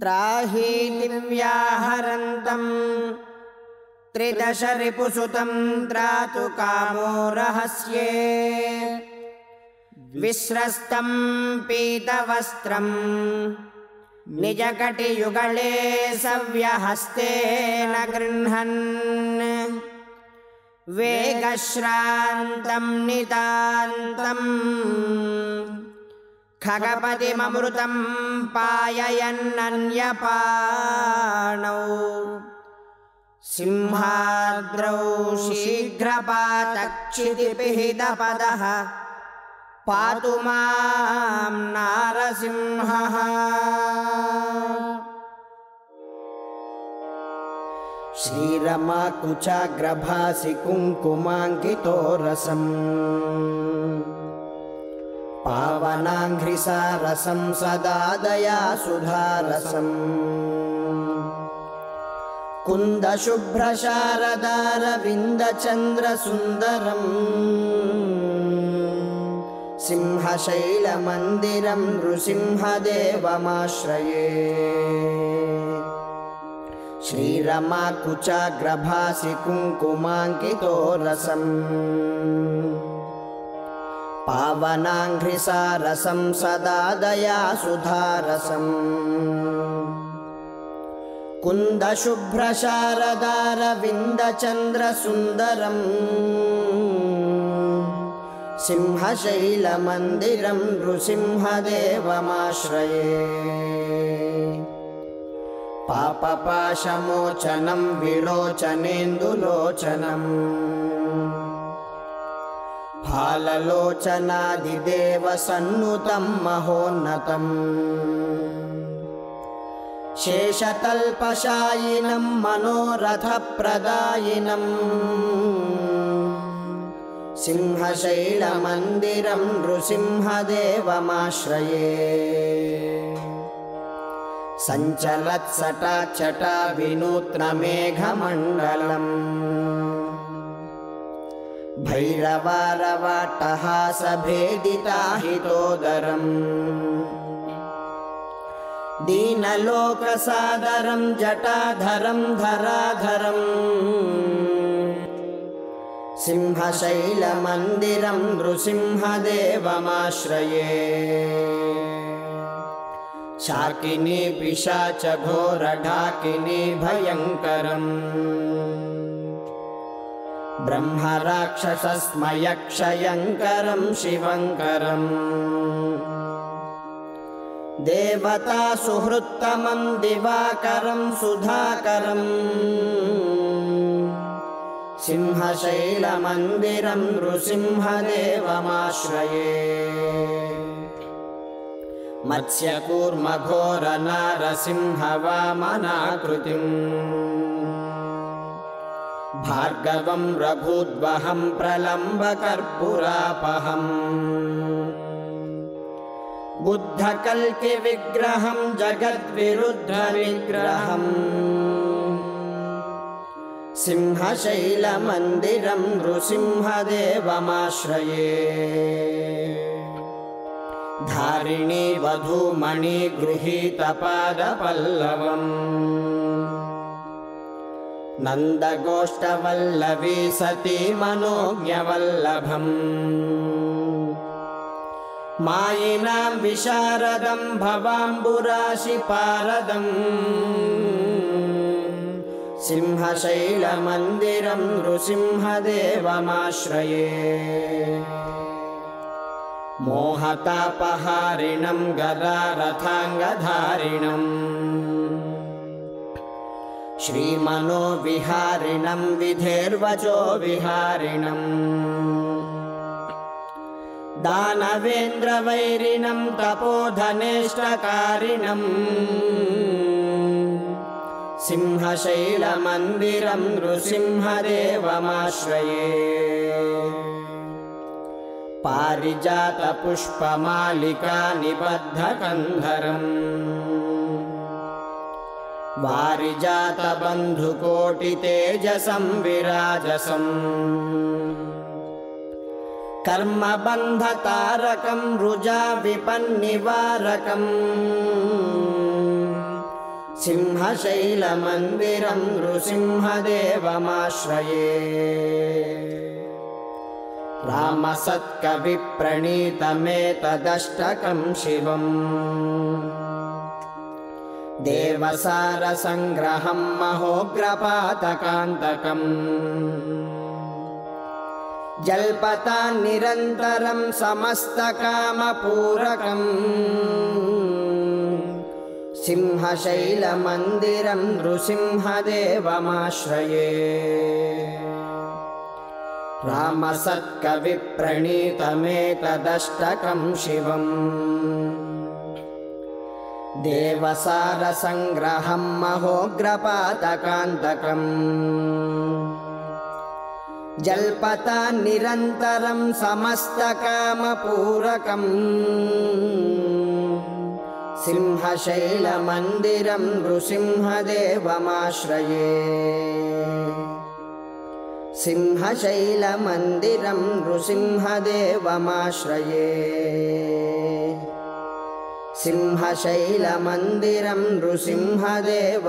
त्राहीतिव्याहरन्तम् त्रिदशरिपुसुतं त्रातु कामो रहस्ये। विस्रस्तं पीतवस्त्रम्। निजकटियुगले सव्यहस्तेन गृह्णन्। वेगश्रान्तं नितान्तम् खगपतिममृतं पाययन्नन्यपाणौ। सिंहाद्रौ शीघ्रपातक्षितिपिहितपदः। पातु मां नारसिंहः। श्रीरमाकुचाग्रभासि कुङ्कुमाङ्कितो रसम् पावनाङ्घ्रिसारसं सदा दया सुधारसम्। कुन्दशुभ्रशारदारविन्दचन्द्रसुन्दरम्। सिंहशैलमन्दिरं नृसिंहदेवमाश्रये। श्रीरमाकुचाग्रभासि कुङ्कुमाङ्कितो रसम् पावनाङ्घ्रिसारसं सदा दया सुधारसम् कुन्दशुभ्रशारदारविन्दचन्द्रसुन्दरम्। सिंहशैलमन्दिरं नृसिंहदेवमाश्रये। पापपाशमोचनं विलोचनेन्दुलोचनम् फाललोचनादिदेवसन्नुतं महोन्नतम्। शेषतल्पशायिनं मनोरथप्रदायिनम् सिंहशैलमन्दिरं नृसिंहदेवमाश्रये। सञ्चलत्सटाचटा विनूत्नमेघमण्डलम् भैरवारवाट्टहासभेदिताहितोदरम् दीनलोकसादरं जटाधरं धराधरम्। सिंहशैलमन्दिरं नृसिंहदेवमाश्रये। शाकिनी पिशाचघोरढाकिनी भयङ्करम् ब्रह्मराक्षसस्मयक्षयङ्करं शिवङ्करम्। देवता सुहृत्तमं दिवाकरं सुधाकरम्। सिंहशैलमन्दिरं नृसिंहदेवमाश्रये। मत्स्यकूर्मघोरनारसिंहवामनाकृतिम् भार्गवं रघुद्वहं प्रलम्बकर्पुरापहम्। बुद्धकल्किविग्रहं जगद्विरुद्धविग्रहम्। सिंहशैलमन्दिरं नृसिंहदेवमाश्रये। धारिणी वधूमणि गृहीतपादपल्लवम् नन्दगोष्ठवल्लवी सती मनोज्ञवल्लभम्। मायिनां विशारदं भवाम्बुराशिपारदम् सिंहशैलमन्दिरं नृसिंहदेवमाश्रये। मोहतापहारिणं गदारथाङ्गधारिणम् श्रीमनोविहारिणं विधेर्वचो विहारिणम्। दानवेन्द्रवैरिणं तपोधनेष्टकारिणम्। सिंहशैलमन्दिरं नृसिंहदेवमाश्रये। पारिजातपुष्पमालिका निबद्धकन्धरम् वारिजातबन्धुकोटितेजसं विराजसम् कर्मबन्धतारकं रुजा विपन्निवारकम् सिंहशैलमन्दिरं नृसिंहदेवमाश्रये। रामसत्कविप्रणीतमेतदष्टकं शिवम् देवसारसङ्ग्रहं महोग्रपातकान्तकम्। जल्पतान्निरन्तरं समस्तकामपूरकम्। सिंहशैलमन्दिरं नृसिंहदेवमाश्रये। रामसत्कविप्रणीतमेतदष्टकं शिवम् देवसारसङ्ग्रहं महोग्रपातकान्तकम् जल्पतान्निरन्तरं समस्तकामपूरकम्। सिंहशैलमन्दिरं नृसिंहदेवमाश्रये। सिंहशैलमन्दिरं नृसिंहदेवमाश्रये सिंहशैलमन्दिरं नृसिंहदेवमाश्रये